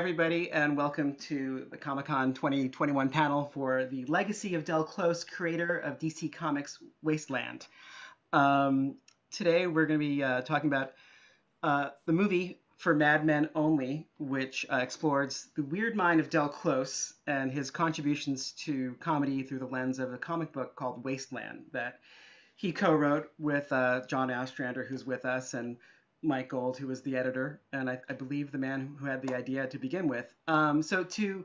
everybody, and welcome to the Comic Con 2021 panel for the legacy of Del Close, creator of DC Comics Wasteland. Um, today, we're going to be uh, talking about uh, the movie for Madmen Only, which uh, explores the weird mind of Del Close and his contributions to comedy through the lens of a comic book called Wasteland that he co-wrote with uh, John Ostrander, who's with us, and Mike Gold, who was the editor, and I, I believe the man who had the idea to begin with. Um, so to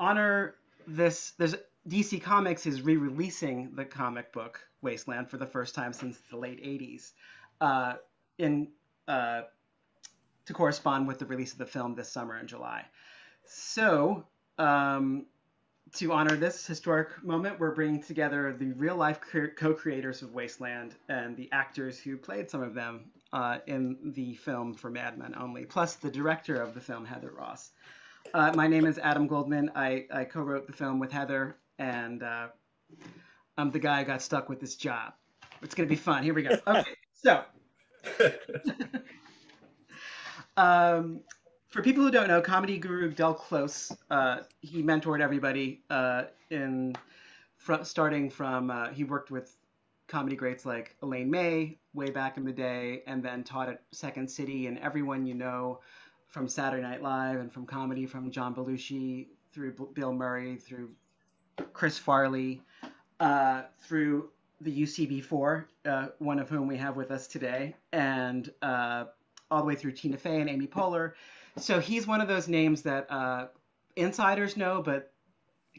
honor this, there's DC Comics is re-releasing the comic book Wasteland for the first time since the late '80s, uh, in uh, to correspond with the release of the film this summer in July. So um, to honor this historic moment, we're bringing together the real life co creators of Wasteland and the actors who played some of them uh, in the film for Madmen only, plus the director of the film, Heather Ross. Uh, my name is Adam Goldman. I, I co wrote the film with Heather, and uh, I'm the guy who got stuck with this job. It's going to be fun. Here we go. Okay, so. um, for people who don't know, comedy guru Del Close, uh, he mentored everybody uh, in fr- starting from uh, he worked with comedy greats like Elaine May way back in the day, and then taught at Second City, and everyone you know from Saturday Night Live and from comedy from John Belushi through Bill Murray through Chris Farley uh, through the UCB4, uh, one of whom we have with us today, and uh, all the way through Tina Fey and Amy Poehler. So he's one of those names that uh, insiders know, but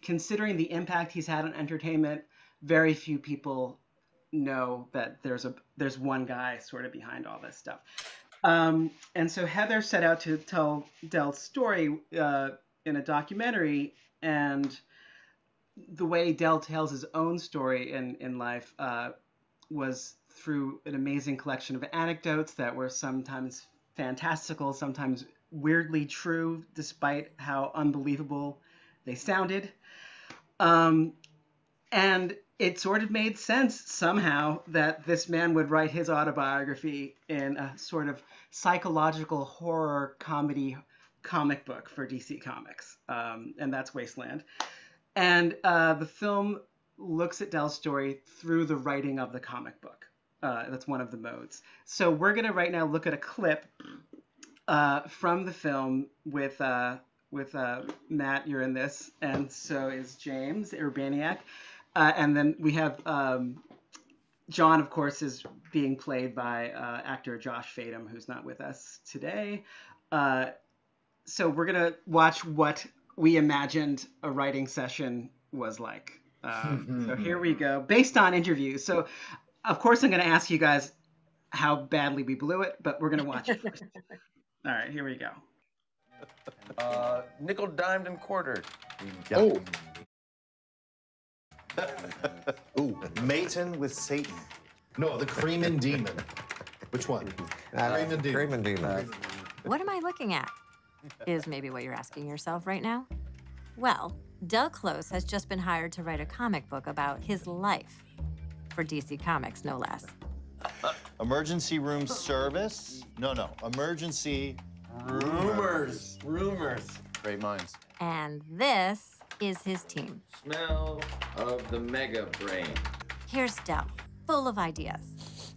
considering the impact he's had on entertainment, very few people know that there's a there's one guy sort of behind all this stuff. Um, and so Heather set out to tell Del's story uh, in a documentary, and the way Del tells his own story in in life uh, was through an amazing collection of anecdotes that were sometimes fantastical, sometimes weirdly true, despite how unbelievable they sounded. Um, and it sort of made sense somehow that this man would write his autobiography in a sort of psychological horror comedy comic book for DC Comics, um, and that's Wasteland. And uh, the film looks at Del's story through the writing of the comic book. Uh, that's one of the modes. So we're going to right now look at a clip uh, from the film with uh, with uh, Matt. You're in this, and so is James Urbaniak, uh, and then we have um, John. Of course, is being played by uh, actor Josh Fadem, who's not with us today. Uh, so we're gonna watch what we imagined a writing session was like. Um, so here we go, based on interviews. So, of course, I'm going to ask you guys how badly we blew it, but we're going to watch it first. All right, here we go. Uh, nickel, dimed, and quartered. Oh. Ooh, Maton with Satan. No, the Cream Demon. Which one? Uh, Cream Demon. Cream and Demon. What am I looking at? Is maybe what you're asking yourself right now. Well, Del Close has just been hired to write a comic book about his life for DC Comics, no less. Emergency room service? No, no. Emergency Rumors. Rumors. Great minds. And this is his team. Smell of the mega brain. Here's Del, full of ideas.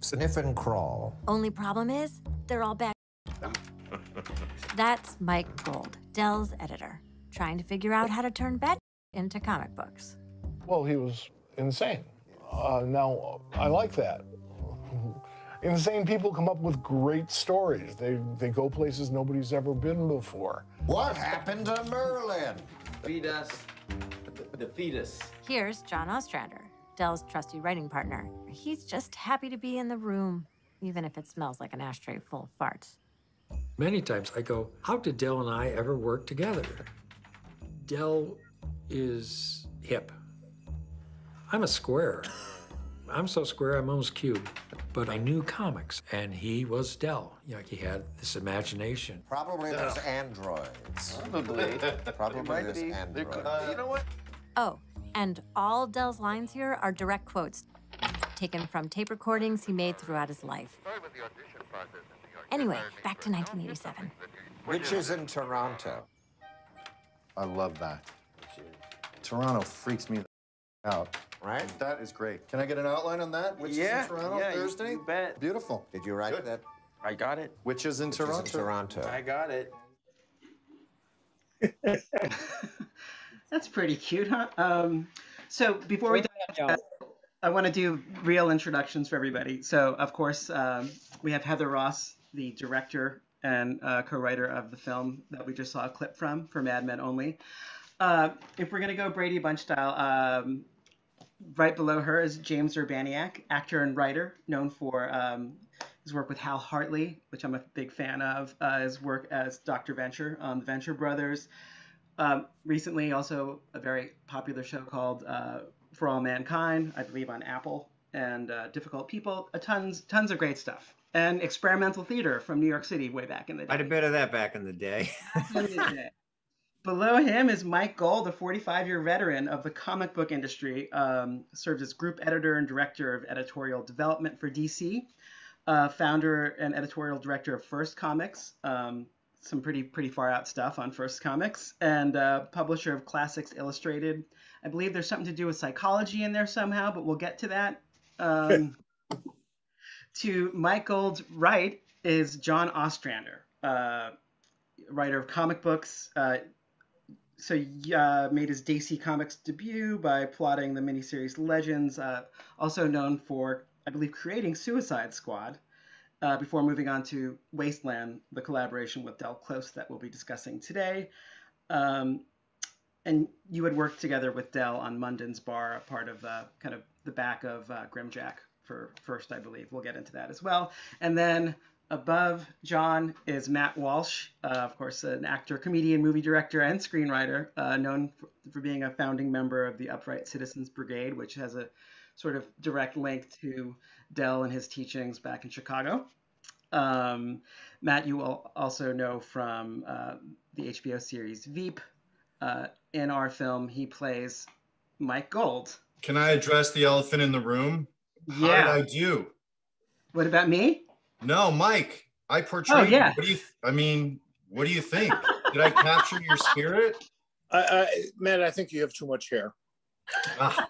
Sniff and crawl. Only problem is, they're all bad. That's Mike Gold, Del's editor, trying to figure out how to turn bad into comic books. Well, he was insane. Uh, now, I like that. Insane people come up with great stories. They, they go places nobody's ever been before. What happened to Merlin? Feed us. The fetus. Here's John Ostrander, Del's trusty writing partner. He's just happy to be in the room, even if it smells like an ashtray full of farts. Many times I go, How did Del and I ever work together? Del is hip. I'm a square. I'm so square, I'm almost cube. But I knew comics, and he was Del. You know, he had this imagination. Probably there's androids. Probably. Probably Might there's be. Androids. uh, you know what? Oh, and all Del's lines here are direct quotes taken from tape recordings he made throughout his life. Anyway, back to 1987. Which is in Toronto. I love that. Toronto freaks me the out. Right? That is great. Can I get an outline on that? Witches Yeah, in Toronto yeah, you- Thursday? you bet. Beautiful. Did you write Good. that? I got it. Witches in Which is in Toronto. Toronto. I got it. That's pretty cute, huh? Um, so before we dive I want to do real introductions for everybody. So, of course, um, we have Heather Ross, the director and uh, co-writer of the film that we just saw a clip from for Madmen Only. Uh, if we're gonna go Brady Bunch style, um, right below her is James Urbaniak, actor and writer, known for um, his work with Hal Hartley, which I'm a big fan of. Uh, his work as Dr. Venture on the Venture Brothers. Um, recently, also a very popular show called uh, For All Mankind, I believe on Apple, and uh, Difficult People. A tons, tons of great stuff. And experimental theater from New York City way back in the day. Quite a bit of that back in the day. Below him is Mike Gold, a 45 year veteran of the comic book industry, um, served as group editor and director of editorial development for DC, uh, founder and editorial director of First Comics, um, some pretty pretty far out stuff on First Comics, and uh, publisher of Classics Illustrated. I believe there's something to do with psychology in there somehow, but we'll get to that. Um, to Mike Gold's right is John Ostrander, uh, writer of comic books. So uh, made his DC Comics debut by plotting the miniseries Legends, uh, also known for, I believe, creating Suicide Squad, uh, before moving on to Wasteland, the collaboration with Del Close that we'll be discussing today. Um, and you had worked together with Del on Munden's Bar, a part of uh, kind of the back of uh, Grimjack for first, I believe. We'll get into that as well. And then above John is Matt Walsh, uh, of course, an actor, comedian, movie director, and screenwriter, uh, known for, for being a founding member of the Upright Citizens Brigade, which has a sort of direct link to Del and his teachings back in Chicago. Um, Matt, you will also know from uh, the HBO series Veep. Uh, in our film, he plays Mike Gold. Can I address the elephant in the room? How Yeah. did I do? What about me? No, Mike. I portrayed. Oh, you. yeah. What do you? I mean, what do you think? Did I capture your spirit? I, I, Matt, I think you have too much hair. Ah,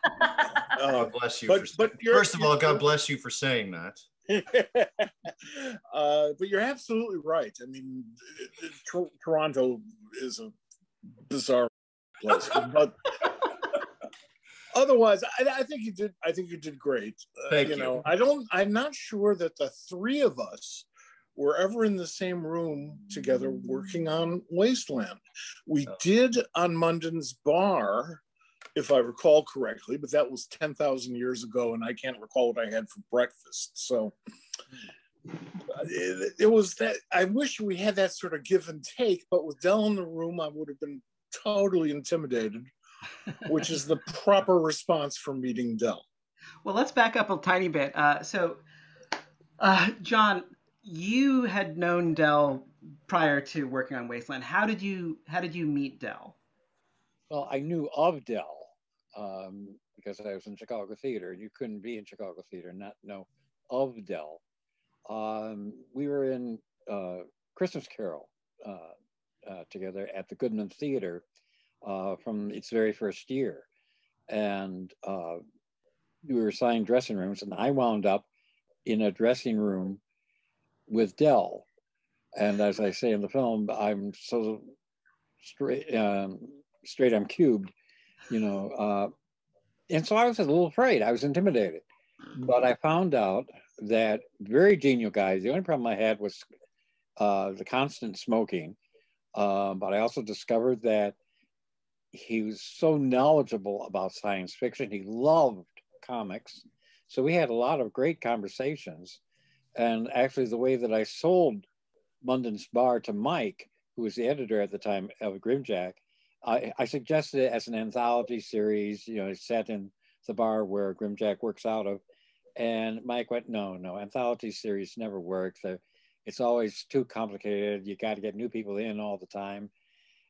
Uh, God bless you. but- for, but you're- first of all, God bless you for saying that. uh, but you're absolutely right. I mean, Tor- Toronto is a bizarre place, but otherwise, I, I think you did. I think you did great. Uh, Thank you you. know, I don't. I'm not sure that the three of us were ever in the same room together working on Wasteland. We Oh. did on Munden's Bar. If I recall correctly, but that was 10,000 years ago, and I can't recall what I had for breakfast. So, it, it was that I wish we had that sort of give and take, but with Del in the room, I would have been totally intimidated, which is the proper response for meeting Del. Well, let's back up a tiny bit. Uh, so, uh, John, you had known Del prior to working on Wasteland. How did you How did you meet Del? Well, I knew of Del um, because I was in Chicago Theater. You couldn't be in Chicago Theater and not know of Del. Um, we were in uh, Christmas Carol uh, uh, together at the Goodman Theater uh, from its very first year. And uh, we were assigned dressing rooms, and I wound up in a dressing room with Del. And as I say in the film, I'm so straight, um, straight I'm cubed, you know. Uh, and so I was a little afraid. I was intimidated. But I found out that very genial guys. The only problem I had was uh, the constant smoking. Um, but I also discovered that he was so knowledgeable about science fiction. He loved comics. So we had a lot of great conversations. And actually, the way that I sold Munden's Bar to Mike, who was the editor at the time of Grimjack, I, I suggested it as an anthology series, you know, set in the bar where Grimjack works out of. And Mike went, no, no, anthology series never work. They're, it's always too complicated. You got to get new people in all the time.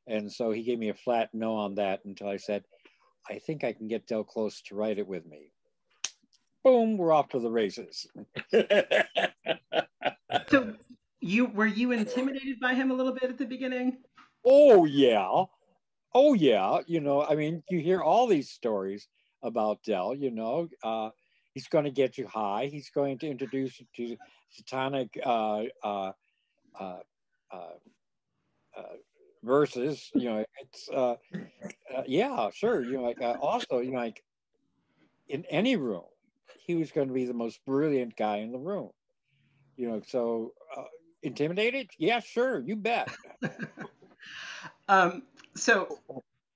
And so he gave me a flat no on that until I said, I think I can get Del Close to write it with me. Boom, we're off to the races. So, you were you intimidated by him a little bit at the beginning? Oh yeah. Oh yeah, you know, I mean, you hear all these stories about Del, You know, uh, he's going to get you high. He's going to introduce you to satanic uh, uh, verses. You know, it's uh, uh, yeah, sure. You know, like uh, also, you know, like in any room, he was going to be the most brilliant guy in the room. You know, so uh, intimidated? Yeah, sure, you bet. Um, so,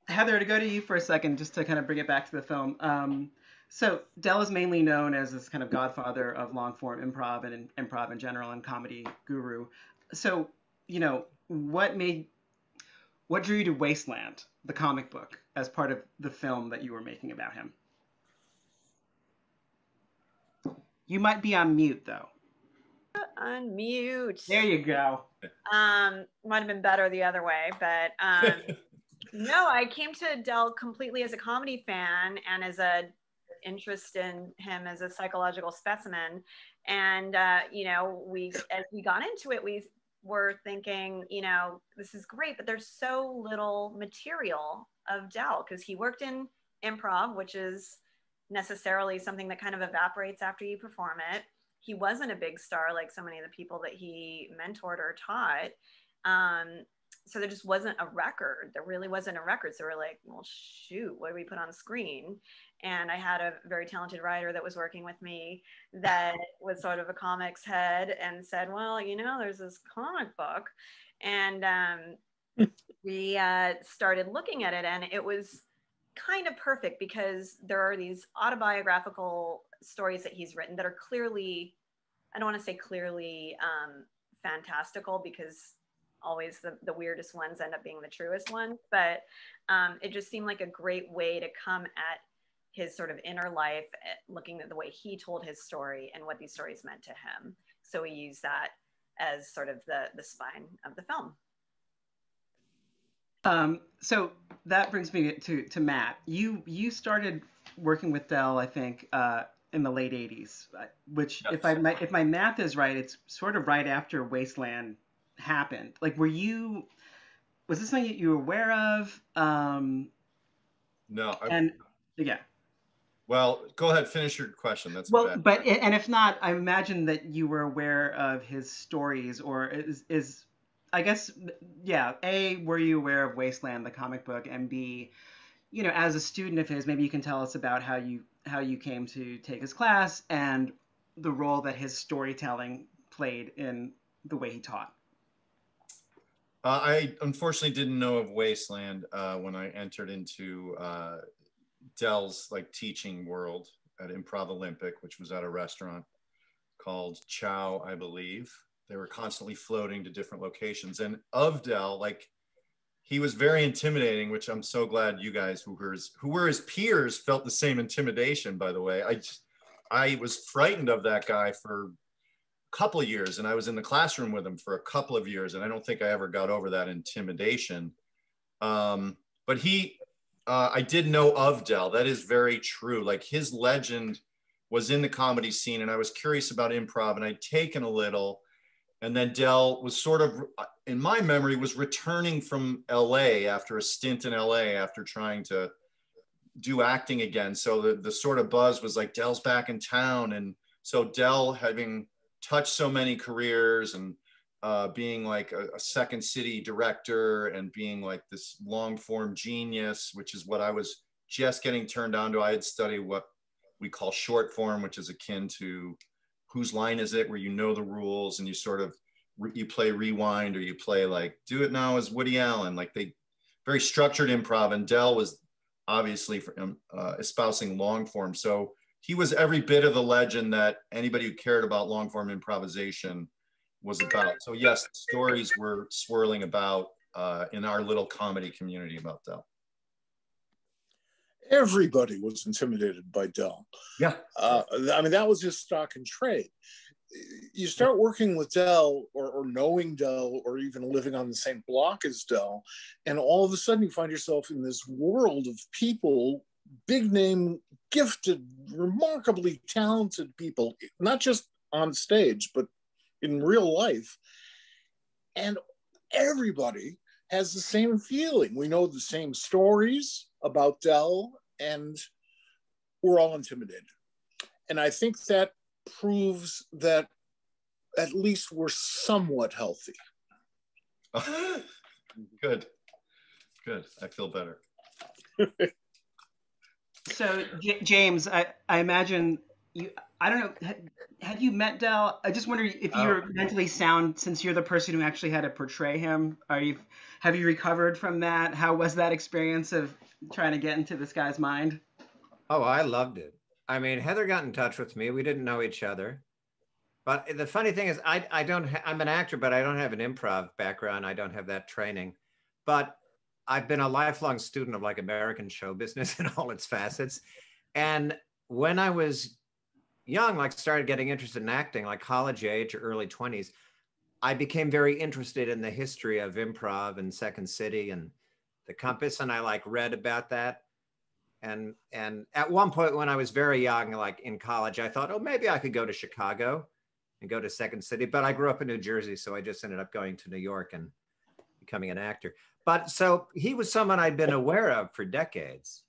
Heather, to go to you for a second, just to kind of bring it back to the film. Um, so, Del is mainly known as this kind of godfather of long form improv and improv in general and comedy guru. So, you know, what made, what drew you to Wasteland, the comic book, as part of the film that you were making about him? You might be on mute, though. Unmute. There you go. Um, might have been better the other way, but um, no, I came to Del completely as a comedy fan and as a interest in him as a psychological specimen. And uh, you know, we as we got into it, we were thinking, you know, this is great, but there's so little material of Del because he worked in improv, which is necessarily something that kind of evaporates after you perform it he wasn't a big star like so many of the people that he mentored or taught. Um, so there just wasn't a record. There really wasn't a record. So we're like, well, shoot, what do we put on screen? And I had a very talented writer that was working with me that was sort of a comics head and said, well, you know, there's this comic book. And um, we uh, started looking at it, and it was kind of perfect because there are these autobiographical stories that he's written that are clearly i don't want to say clearly um, fantastical because always the, the weirdest ones end up being the truest ones but um, it just seemed like a great way to come at his sort of inner life eh, looking at the way he told his story and what these stories meant to him so we use that as sort of the the spine of the film um, so that brings me to, to Matt. You you started working with Del, I think, uh, in the late '80s, uh, which, yes. if I my, if my math is right, it's sort of right after Wasteland happened. Like, were you? Was this something that you were aware of? Um, no. I, and yeah. Well, go ahead, finish your question. That's well, but and if not, I imagine that you were aware of his stories, or is is I guess yeah. A, were you aware of Wasteland, the comic book, and B, you know, as a student of his, maybe you can tell us about how you how you came to take his class and the role that his storytelling played in the way he taught. Uh, I unfortunately didn't know of Wasteland uh, when I entered into uh, Del's like teaching world at Improv Olympic, which was at a restaurant called Chow, I believe. They were constantly floating to different locations. And of Del, like he was very intimidating, which I'm so glad you guys who were his, who were his peers felt the same intimidation. By the way, I just, I was frightened of that guy for a couple years, and I was in the classroom with him for a couple of years, and I don't think I ever got over that intimidation. Um, but he, uh, I did know of Del. That is very true. Like his legend was in the comedy scene, and I was curious about improv, and I'd taken a little and then Del was sort of, in my memory, was returning from LA after a stint in LA after trying to do acting again. So the, the sort of buzz was like Del's back in town. And so Del having touched so many careers and uh, being like a, a, second city director and being like this long form genius, which is what I was just getting turned on to. I had studied what we call short form, which is akin to whose line is it where you know the rules and you sort of you play rewind or you play like do it now as woody allen like they very structured improv and del was obviously for, um, uh, espousing long form so he was every bit of the legend that anybody who cared about long form improvisation was about so yes stories were swirling about uh, in our little comedy community about del everybody was intimidated by Del. Yeah. Uh, I mean, that was just stock and trade. You start working with Del or, or, knowing Del or even living on the same block as Del, and all of a sudden you find yourself in this world of people, big name, gifted, remarkably talented people, not just on stage, but in real life. And everybody has the same feeling. We know the same stories about Del, and we're all intimidated. And I think that proves that at least we're somewhat healthy. Good. Good. I feel better. So, J- James, I, I imagine you. I don't know. Had, had you met Del? I just wonder if oh. you're Oh. mentally sound, since you're the person who actually had to portray him. Are you? Have you recovered from that? How was that experience of trying to get into this guy's mind? Oh, I loved it. I mean, Heather got in touch with me. We didn't know each other. But the funny thing is, I, I don't, ha- I'm an actor, but I don't have an improv background. I don't have that training. But I've been a lifelong student of like American show business in all its facets. And when I was young, like started getting interested in acting, like college age or early 20s, I became very interested in the history of improv and Second City and the Compass. And I like read about that and and at one point when i was very young like in college i thought oh maybe i could go to chicago and go to second city but i grew up in new jersey so i just ended up going to new york and becoming an actor but so he was someone i'd been aware of for decades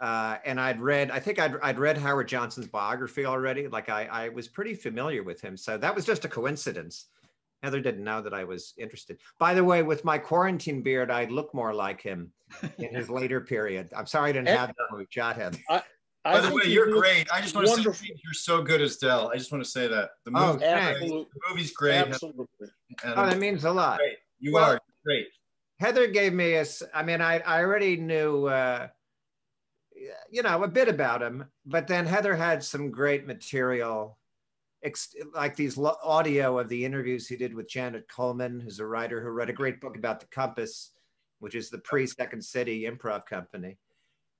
uh, and i'd read i think I'd, I'd read howard johnson's biography already like I, I was pretty familiar with him so that was just a coincidence heather didn't know that i was interested by the way with my quarantine beard i look more like him in his later period i'm sorry i didn't have that when we shot him I, By the way, you you're great. I just want to say you're so good as Del. I just want to say that the Oh, movie, thanks. the movie's great. Absolutely. And oh that means a lot great. You Well- are great. Heather gave me a. I mean, I, I already knew, uh, you know, a bit about him, but then Heather had some great material, ex- like these audio of the interviews he did with Janet Coleman, who's a writer who wrote a great book about the Compass, which is the pre Second City improv company.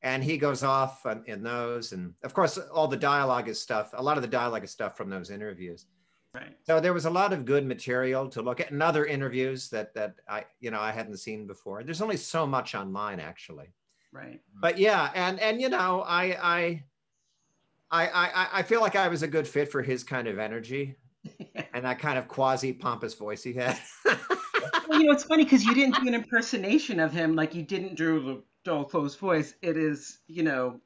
And he goes off on, in those. And of course, all the dialogue is stuff, a lot of the dialogue is stuff from those interviews. Right. So there was a lot of good material to look at and other interviews that that I you know I hadn't seen before. There's only so much online actually. Right. But yeah, and and you know, I I I I, feel like I was a good fit for his kind of energy and that kind of quasi pompous voice he had. Well, you know, it's funny because you didn't do an impersonation of him, like you didn't do the Del Close voice. It is, you know,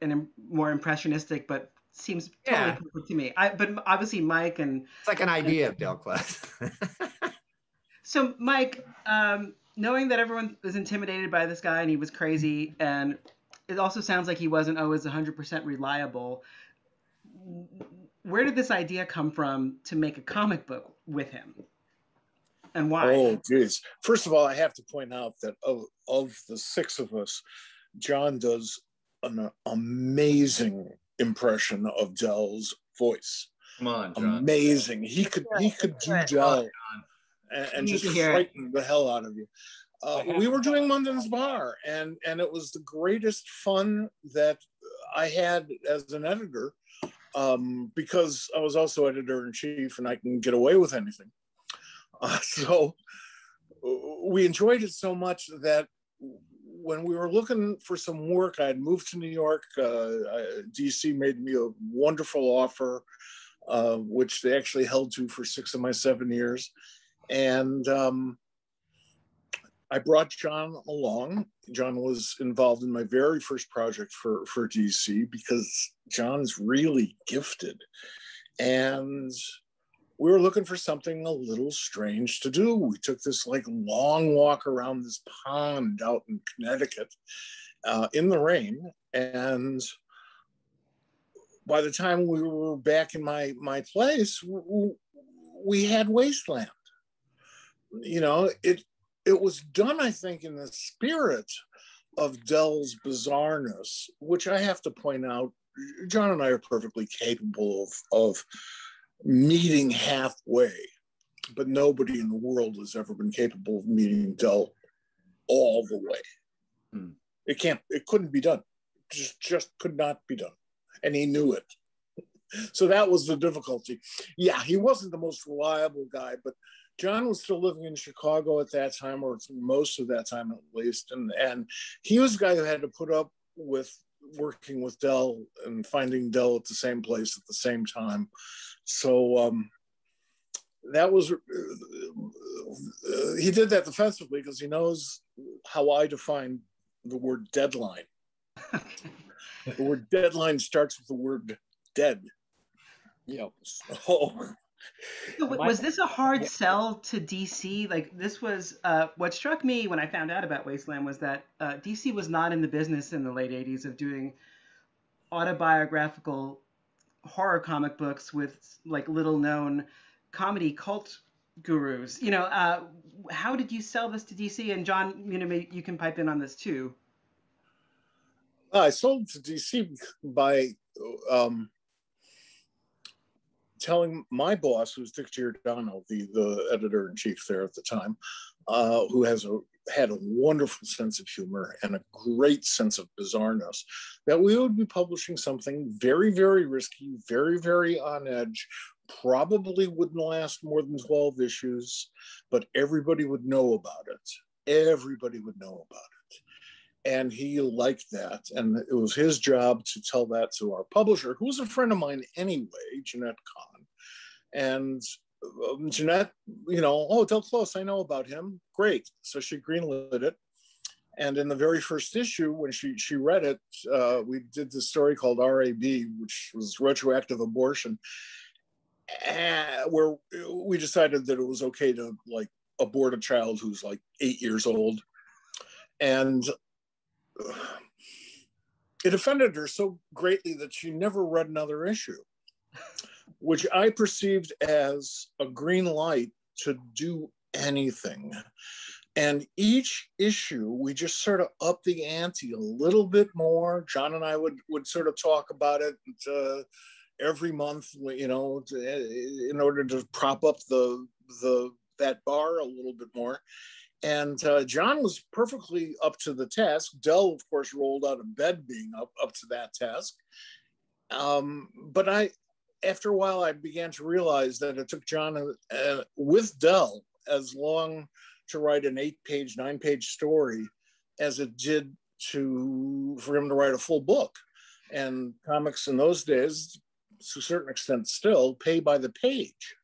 an im- more impressionistic, but seems totally Yeah. perfect to me. I, but obviously, Mike and it's like an idea of Del Close. so Mike, um, knowing that everyone was intimidated by this guy and he was crazy, and it also sounds like he wasn't always 100% reliable. Where did this idea come from to make a comic book with him, and why? Oh, geez. First of all, I have to point out that of, of the six of us, John does an amazing impression of Del's voice. Come on, John. Amazing. He could he could do Del and, and just to it. frighten the hell out of you. Uh, we were doing Munden's Bar, and and it was the greatest fun that I had as an editor, um, because I was also editor in chief, and I can get away with anything. Uh, so uh, we enjoyed it so much that when we were looking for some work, I had moved to New York. Uh, I- DC made me a wonderful offer, uh, which they actually held to for six of my seven years. And um, I brought John along. John was involved in my very first project for, for DC because John's really gifted. And we were looking for something a little strange to do. We took this like long walk around this pond out in Connecticut uh, in the rain. And by the time we were back in my, my place, we had wasteland. You know, it it was done, I think, in the spirit of Del's bizarreness, which I have to point out. John and I are perfectly capable of, of meeting halfway, but nobody in the world has ever been capable of meeting Del all the way. Hmm. It can't, it couldn't be done. Just, just could not be done. And he knew it. So that was the difficulty. Yeah, he wasn't the most reliable guy, but John was still living in Chicago at that time, or most of that time at least. And, and he was the guy who had to put up with working with Del and finding Del at the same place at the same time. So um, that was uh, he did that defensively because he knows how I define the word deadline. the word deadline starts with the word dead. Yep. So, So was this a hard sell to DC? Like this was uh, what struck me when I found out about Wasteland was that uh, DC was not in the business in the late '80s of doing autobiographical horror comic books with like little known comedy cult gurus. You know, uh, how did you sell this to DC? And John, you know, maybe you can pipe in on this too. I sold to DC by um, telling my boss, who's Dick Giordano, the, the editor in chief there at the time, uh, who has a had a wonderful sense of humor and a great sense of bizarreness, that we would be publishing something very, very risky, very, very on edge, probably wouldn't last more than 12 issues, but everybody would know about it. Everybody would know about it. And he liked that. And it was his job to tell that to our publisher, who was a friend of mine anyway, Jenette Kahn. And um, Jenette, you know, oh, Del Close, I know about him. Great. So she greenlit it. And in the very first issue, when she she read it, uh, we did this story called RAB, which was retroactive abortion, uh, where we decided that it was okay to like abort a child who's like eight years old, and it offended her so greatly that she never read another issue which I perceived as a green light to do anything. And each issue, we just sort of up the ante a little bit more. John and I would would sort of talk about it uh, every month, you know, to, in order to prop up the the that bar a little bit more. And uh, John was perfectly up to the task. Del, of course, rolled out of bed being up up to that task. Um, but I, after a while, I began to realize that it took John uh, with Del as long to write an eight-page, nine-page story as it did to for him to write a full book. And comics in those days, to a certain extent, still pay by the page.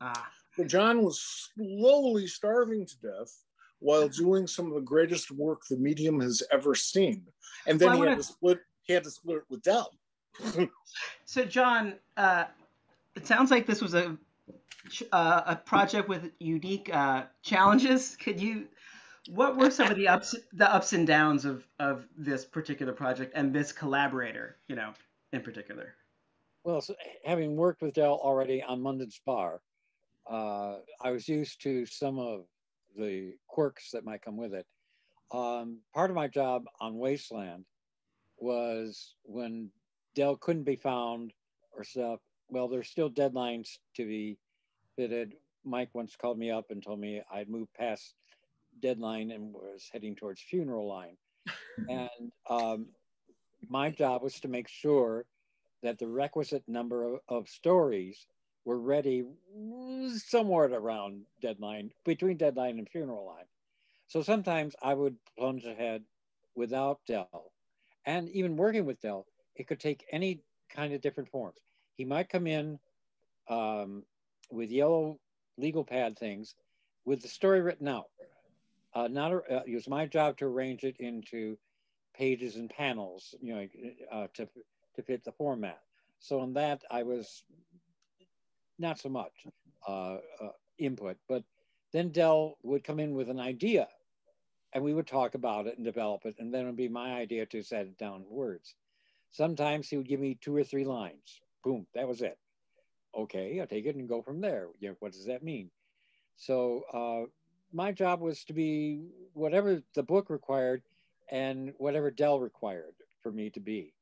Ah. So John was slowly starving to death while doing some of the greatest work the medium has ever seen. And then Well, he had wanna- split. He had to split it with Del. So, John, uh, it sounds like this was a uh, a project with unique uh, challenges. Could you? What were some of the ups the ups and downs of of this particular project and this collaborator? You know, in particular. Well, so having worked with Del already on Munden's Bar, uh, I was used to some of the quirks that might come with it. Um, part of my job on Wasteland was when Del couldn't be found or stuff. Well, there's still deadlines to be fitted. Mike once called me up and told me I'd moved past deadline and was heading towards funeral line. and um, my job was to make sure that the requisite number of, of stories were ready somewhere around deadline, between deadline and funeral line. So sometimes I would plunge ahead without Del. And even working with Del, it could take any kind of different forms. He might come in um, with yellow legal pad things with the story written out. Uh, not a, uh, it was my job to arrange it into pages and panels, you know, uh, to to fit the format. So on that, I was not so much uh, uh, input, but then Del would come in with an idea, and we would talk about it and develop it, and then it would be my idea to set it down in words. Sometimes he would give me two or three lines. Boom, that was it. Okay, I'll take it and go from there. Know, what does that mean? So uh, my job was to be whatever the book required and whatever Del required for me to be.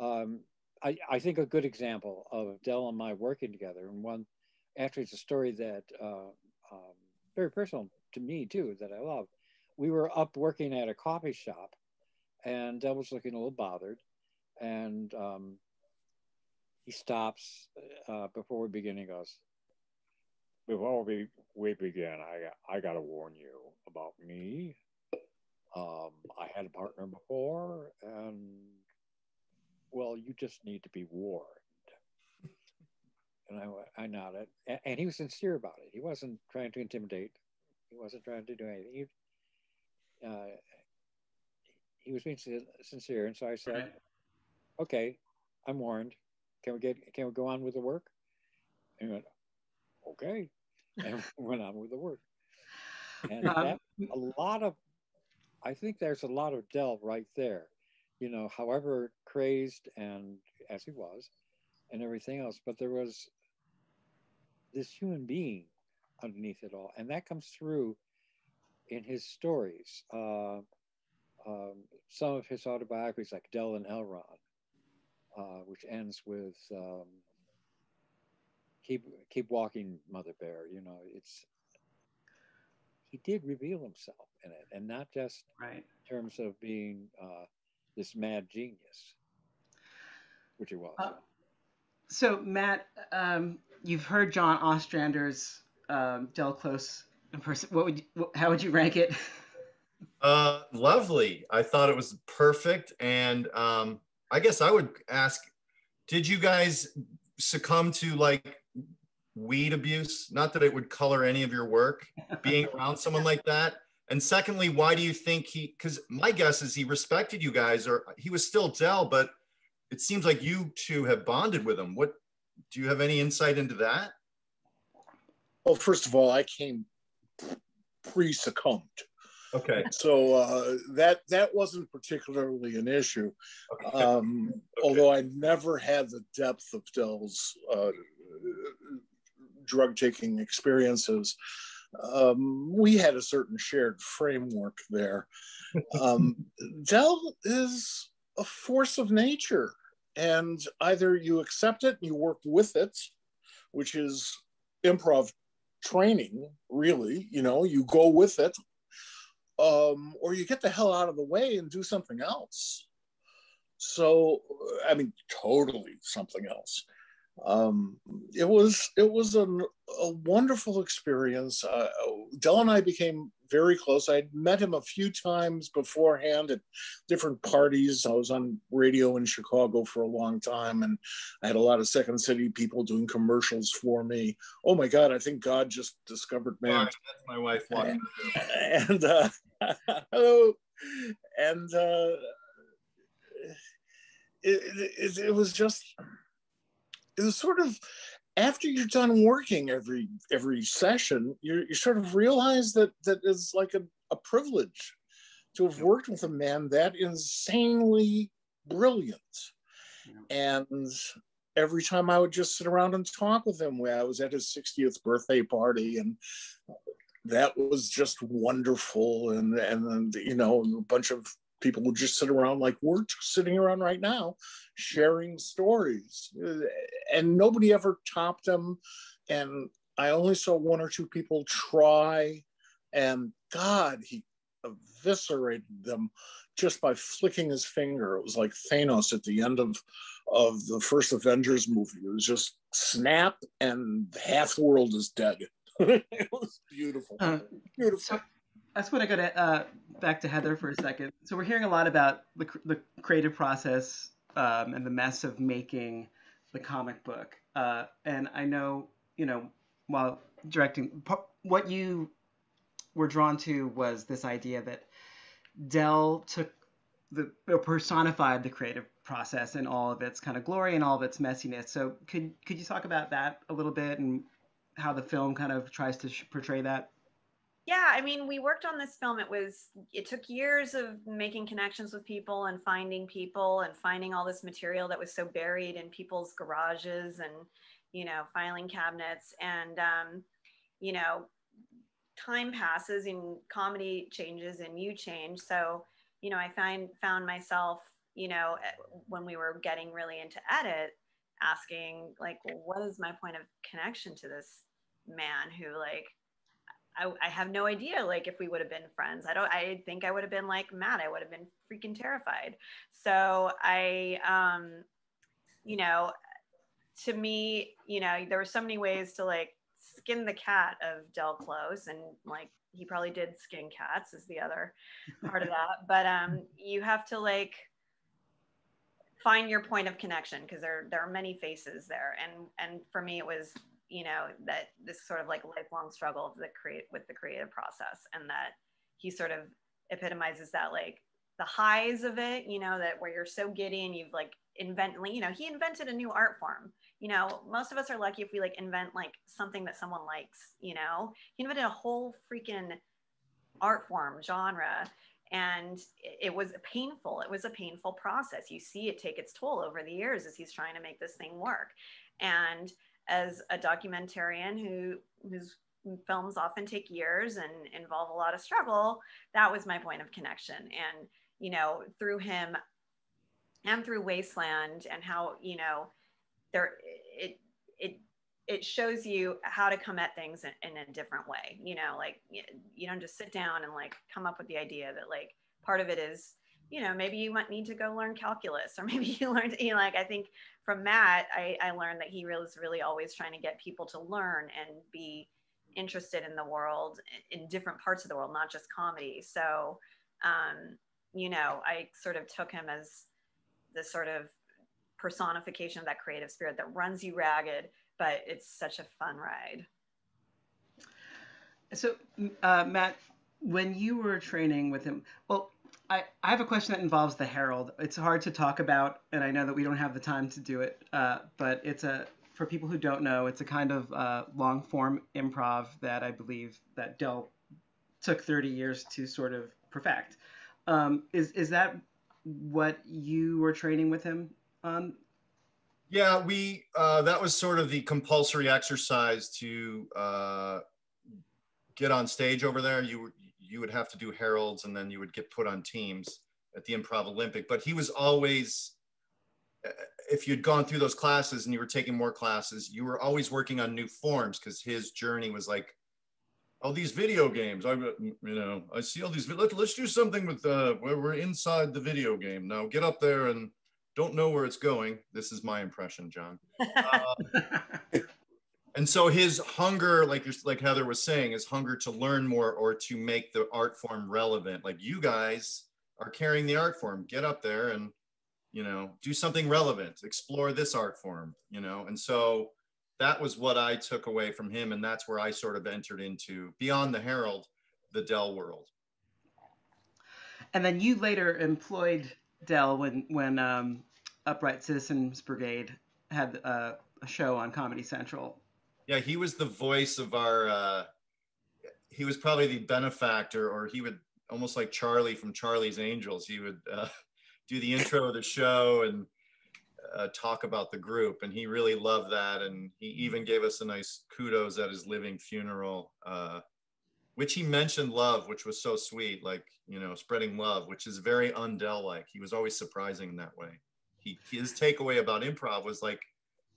Um, I, I think a good example of Del and I working together, and one actually it's a story that uh, um, very personal to me too that I love. We were up working at a coffee shop, and Del was looking a little bothered, and um, he stops uh, before we begin. He goes, "Before we we begin, I I gotta warn you about me. Um, I had a partner before, and well, you just need to be warned." And I, I nodded, and, and he was sincere about it. He wasn't trying to intimidate. He wasn't trying to do anything. He, uh, he was being sincere, and so I said, Right. "Okay, I'm warned. Can we get? Can we go on with the work?" And he went, "Okay," and we went on with the work. And Um, that, a lot of, I think there's a lot of Del right there. You know, however crazed and as he was, and everything else, but there was this human being underneath it all, and that comes through in his stories. Uh, um, some of his autobiographies, like Del and Elron, uh, which ends with um, "Keep keep walking, Mother Bear." You know, it's he did reveal himself in it, and not just right. in terms of being uh, this mad genius, which he was. Uh, So Matt, um, you've heard John Ostrander's um, Del Close in person. What would you, how would you rank it? Uh, lovely. I thought it was perfect. And um, I guess I would ask, did you guys succumb to like weed abuse? Not that it would color any of your work, being around someone like that. And secondly, why do you think he? Because my guess is he respected you guys, or he was still Del, but it seems like you two have bonded with him. What do you have any insight into that? Well, first of all, I came pre-succumbed. Okay. So uh, that that wasn't particularly an issue, um, although I never had the depth of Del's uh, drug taking experiences. Um, we had a certain shared framework there. Um, Del is a force of nature, and either you accept it and you work with it, which is improv training, really. You know, you go with it um, or you get the hell out of the way and do something else. So, I mean, totally something else. Um, it was it was a, a wonderful experience. Uh, Del and I became very close. I'd met him a few times beforehand at different parties. I was on radio in Chicago for a long time, and I had a lot of Second City people doing commercials for me. Oh my God! I think God just discovered man Sorry, that's my wife walking. and uh, hello, and uh, it, it, it was just it was sort of after you're done working every every session, you you sort of realize that that is like a, a privilege to have worked with a man that insanely brilliant. And every time I would just sit around and talk with him, where I was at his 60th birthday party, and that was just wonderful. And and you know, a bunch of people would just sit around like we're sitting around right now, sharing stories, and nobody ever topped him. And I only saw one or two people try, and God, he eviscerated them just by flicking his finger. It was like Thanos at the end of of the first Avengers movie. It was just snap, and half the world is dead. it was beautiful. Uh, beautiful. So that's when I go to uh, back to Heather for a second. So we're hearing a lot about the, the creative process um, and the mess of making the comic book. Uh, and I know, you know, while directing, what you were drawn to was this idea that Del took the personified the creative process and all of its kind of glory and all of its messiness. So could could you talk about that a little bit and how the film kind of tries to portray that? Yeah, I mean, we worked on this film. It was it took years of making connections with people and finding people and finding all this material that was so buried in people's garages and you know filing cabinets and um, you know time passes and comedy changes and you change. So you know, I find found myself you know when we were getting really into edit asking like well, what is my point of connection to this man who like I, I have no idea like if we would have been friends. I don't i think i would have been like mad. I would have been freaking terrified. So i um you know to me you know there were so many ways to like skin the cat of del close and like he probably did skin cats is the other part of that. But um you have to like find your point of connection because there there are many faces there. And and for me it was you know that this sort of like lifelong struggle of the create with the creative process and that he sort of epitomizes that like the highs of it you know that where you're so giddy and you've like invent you know he invented a new art form. You know most of us are lucky if we like invent like something that someone likes you know? He invented a whole freaking art form genre and it was painful. It was a painful process. You see it take its toll over the years as he's trying to make this thing work. And as a documentarian who whose films often take years and involve a lot of struggle that was my point of connection. And you know through him and through wasteland and how you know there it it it shows you how to come at things in, in a different way. You know like you, you don't just sit down and like come up with the idea that like part of it is you know maybe you might need to go learn calculus or maybe you learned you know like i think from matt i, I learned that he was really always trying to get people to learn and be interested in the world in different parts of the world not just comedy. So um, you know i sort of took him as the sort of personification of that creative spirit that runs you ragged but it's such a fun ride. So, uh, Matt, when you were training with him, well, I, I have a question that involves the Harold. It's hard to talk about, and I know that we don't have the time to do it, uh, but it's a for people who don't know, it's a kind of uh, long form improv that I believe that Del took 30 years to sort of perfect. Um, is is that what you were training with him on? Yeah, we uh, that was sort of the compulsory exercise to uh, get on stage over there. You you would have to do Harolds, and then you would get put on teams at the Improv Olympic. But he was always, uh, if you'd gone through those classes and you were taking more classes, you were always working on new forms because his journey was like, oh, these video games. I you know I see all these. Let, let's do something with uh, where we're inside the video game. Now get up there and don't know where it's going. This is my impression, John. Uh, and so his hunger, like like Heather was saying, his hunger to learn more or to make the art form relevant. Like you guys are carrying the art form. Get up there and you know do something relevant. Explore this art form. You know, and so that was what I took away from him, and that's where I sort of entered into beyond the Harold, the Del world. And then you later employed Del when when um, Upright Citizens Brigade had uh, a show on Comedy Central. Yeah, he was the voice of our. Uh, he was probably the benefactor, or he would almost like Charlie from Charlie's Angels. He would uh, do the intro of the show and uh, talk about the group, and he really loved that. And he even gave us a nice kudos at his living funeral, uh, which he mentioned love, which was so sweet, like you know, spreading love, which is very undell like. He was always surprising in that way. He his takeaway about improv was like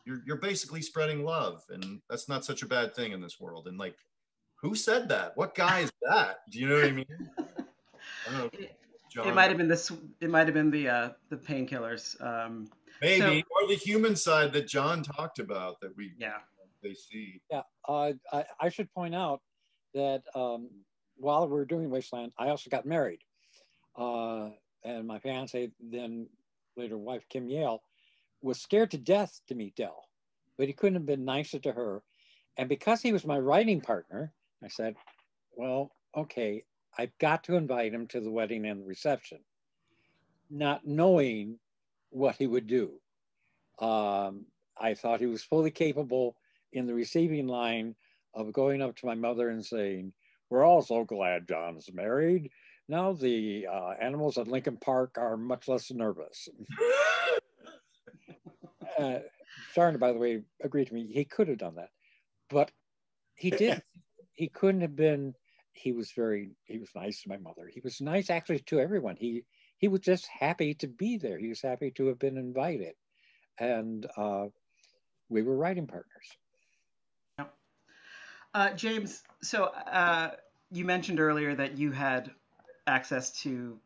you're you're basically spreading love and that's not such a bad thing in this world. And like who said that? What guy is that? Do you know what i mean? I don't know, John, It might have been this. It might have been the uh, the painkillers. Um, maybe. so- or the human side that john talked about that we yeah. they see. Yeah, uh, I, I should point out that um, while we were doing Wasteland, I also got married. Uh, and my fiance, then later wife, Kim Yale, was scared to death to meet Del, but he couldn't have been nicer to her. And because he was my writing partner, I said, well, okay, I've got to invite him to the wedding and the reception, not knowing what he would do. Um, I thought he was fully capable in the receiving line of going up to my mother and saying, We're all so glad John's married. Now the uh, animals at Lincoln Park are much less nervous. uh, by the way, agreed to me. He could have done that, but he did. he couldn't have been. He was very. He was nice to my mother. He was nice actually to everyone. He he was just happy to be there. He was happy to have been invited, and uh, we were writing partners. Uh, James, so uh, you mentioned earlier that you had access to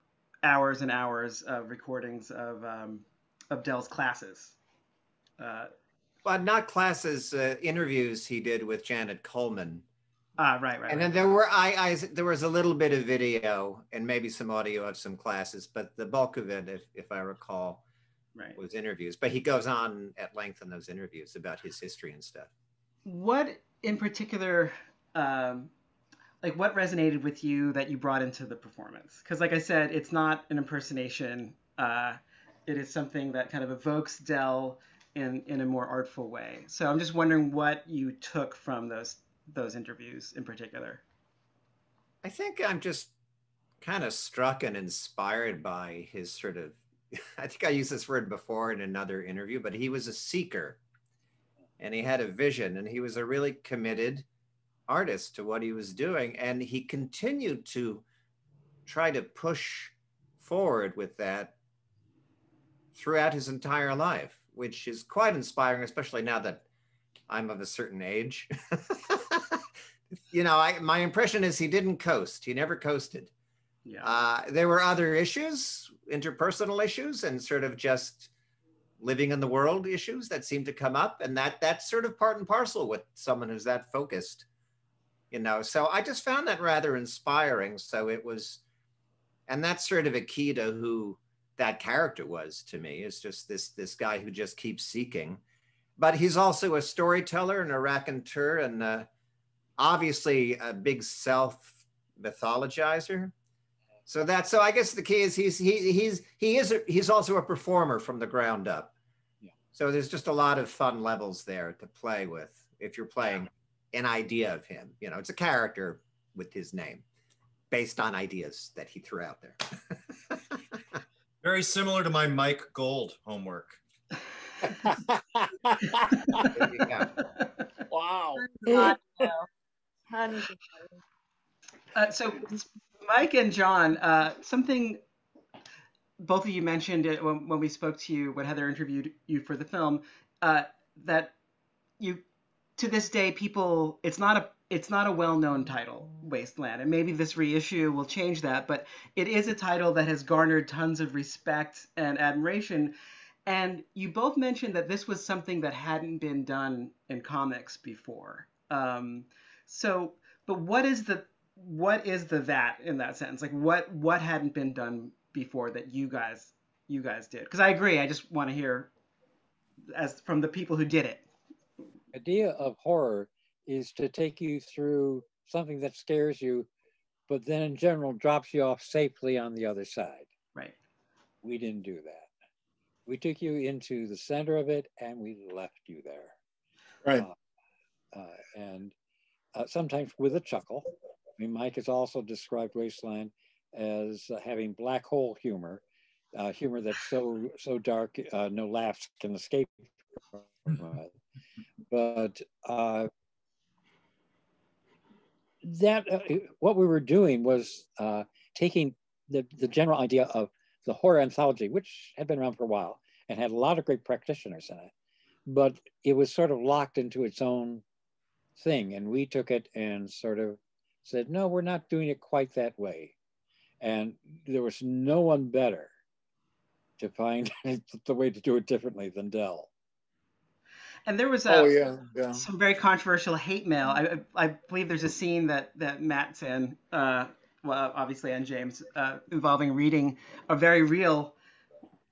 hours and hours of recordings of um, of Del's classes. Uh, But not classes, uh, interviews he did with Janet Coleman. ah, right, right. And right. then there were I, I there was a little bit of video and maybe some audio of some classes, but the bulk of it, if, if I recall, Right. those interviews. But he goes on at length in those interviews about his history and stuff. What in particular, um, like what resonated with you that you brought into the performance? Because, like I said, it's not an impersonation. Uh, it is something that kind of evokes Del in in a more artful way. So I'm just wondering what you took from those those interviews in particular. I think I'm just kind of struck and inspired by his sort of I think I used this word before in another interview, but he was a seeker and he had a vision and he was a really committed artist to what he was doing. And he continued to try to push forward with that throughout his entire life, which is quite inspiring, especially now that I'm of a certain age. you know, I, my impression is he didn't coast. He never coasted. Yeah. Uh, there were other issues, interpersonal issues, and sort of just living in the world issues that seem to come up, and that that's sort of part and parcel with someone who's that focused, you know. So I just found that rather inspiring. So it was, and that's sort of a key to who that character was to me. Is just this this guy who just keeps seeking, but he's also a storyteller and a raconteur, and uh, obviously a big self mythologizer so that's so I guess the key is he's he he's he is a, he's also a performer from the ground up. Yeah. So there's just a lot of fun levels there to play with if you're playing an idea of him. You know, it's a character with his name based on ideas that he threw out there. Very similar to my Mike Gold homework. There you go. Wow. Uh, so, Mike and John, uh, something both of you mentioned it when, when we spoke to you when Heather interviewed you for the film uh, that you to this day people it's not a it's not a well-known title wasteland and maybe this reissue will change that but it is a title that has garnered tons of respect and admiration. And you both mentioned that this was something that hadn't been done in comics before. Um, so but what is the what is the that in that sense? Like what what hadn't been done before that you guys you guys did? Because i agree i just want to hear as from the people who did it idea of horror is to take you through something that scares you but then in general drops you off safely on the other side. Right. We didn't do that. We took you into the center of it and we left you there. Right. uh, uh, and uh, sometimes with a chuckle. I mean, Mike has also described Wasteland as uh, having black hole humor, uh, humor that's so so dark, uh, no laughs can escape. But uh, that uh, what we were doing was uh, taking the the general idea of the horror anthology, which had been around for a while and had a lot of great practitioners in it, but it was sort of locked into its own thing, and we took it and sort of said, no, we're not doing it quite that way. And there was no one better to find the way to do it differently than Del. And there was a, Oh yeah, yeah. some very controversial hate mail. I, I believe there's a scene that that matt's in uh, well obviously and james uh, involving reading a very real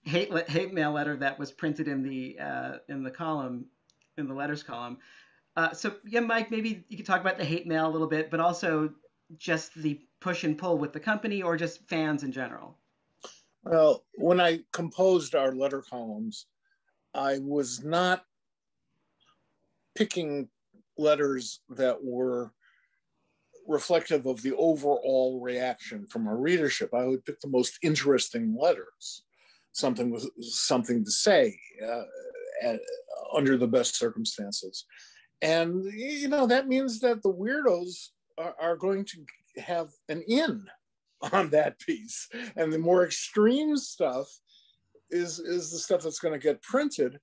hate hate mail letter that was printed in the uh, in the column in the letters column. Uh, so yeah mike maybe you could talk about the hate mail a little bit but also just the push and pull with the company or just fans in general. Well, when I composed our letter columns, I was not picking letters that were reflective of the overall reaction from our readership. I would pick the most interesting letters, something with something to say uh, uh, under the best circumstances. And, you know, that means that the weirdos are, are going to have an in on that piece. And the more extreme stuff is, is the stuff that's going to get printed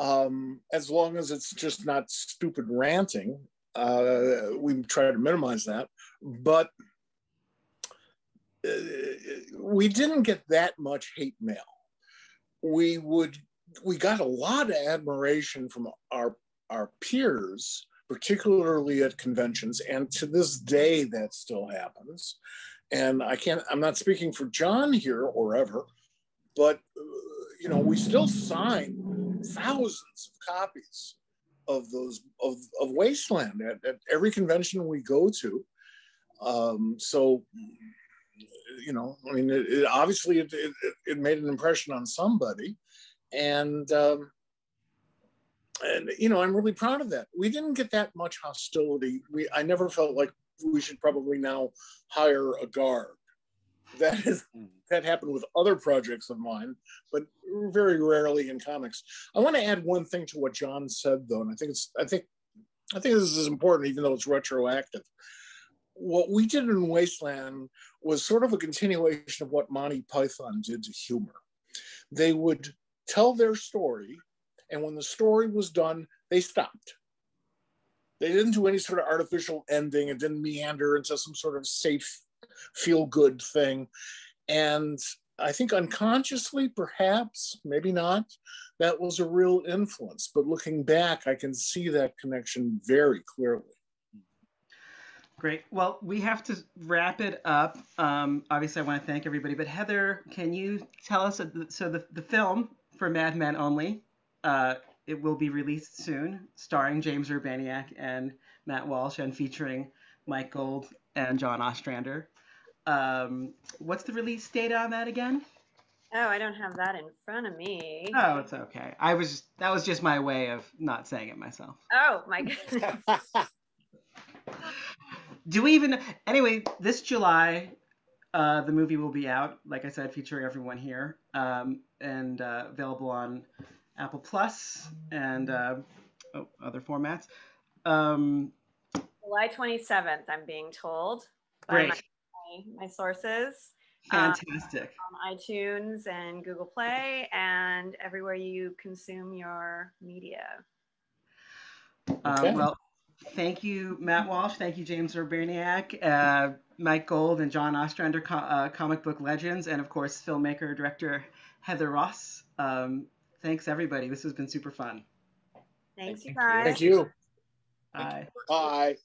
um, as long as it's just not stupid ranting. Uh, we try to minimize that. But uh, we didn't get that much hate mail. We would we got a lot of admiration from our our peers, particularly at conventions, and to this day that still happens. And I can't I'm not speaking for John here or ever, but uh, you know, we still sign thousands of copies of those of, of Wasteland at, at every convention we go to. Um, so, you know, I mean, it, it obviously it, it, it made an impression on somebody, and um, and you know, I'm really proud of that. We didn't get that much hostility. We I never felt like we should probably now hire a guard. That is mm. that happened with other projects of mine, but very rarely in comics. I want to add one thing to what John said, though, and I think it's I think I think this is important, even though it's retroactive. What we did in Wasteland was sort of a continuation of what Monty Python did to humor. They would tell their story, and when the story was done, they stopped. They didn't do any sort of artificial ending. It didn't meander into some sort of safe, feel good thing. And I think unconsciously, perhaps, maybe not, that was a real influence. But looking back, I can see that connection very clearly. Great. Well, we have to wrap it up. Um, obviously, I want to thank everybody. But Heather, can you tell us? So the, the film for Madmen only, uh, it will be released soon, starring James Urbaniak and Matt Walsh, and featuring Mike Gold and John Ostrander. Um, what's the release date on that again? Oh, I don't have that in front of me. Oh, it's okay. I was that was just my way of not saying it myself. Oh my goodness. Do we even anyway? This July, uh, the movie will be out. Like I said, featuring everyone here, um, and uh, available on Apple Plus and uh, oh, other formats. Um, July 27th, I'm being told by Great. My, my sources. um, fantastic. on iTunes and Google Play and everywhere you consume your media. Um, Okay. well, thank you, Matt Walsh. Thank you, James Urbaniak, uh, Mike Gold, and John Ostrander, co- uh, comic book legends, and of course, filmmaker director Heather Ross. Um, thanks, everybody. This has been super fun. Thanks, Thank you. guys. Thank you. Bye. Bye.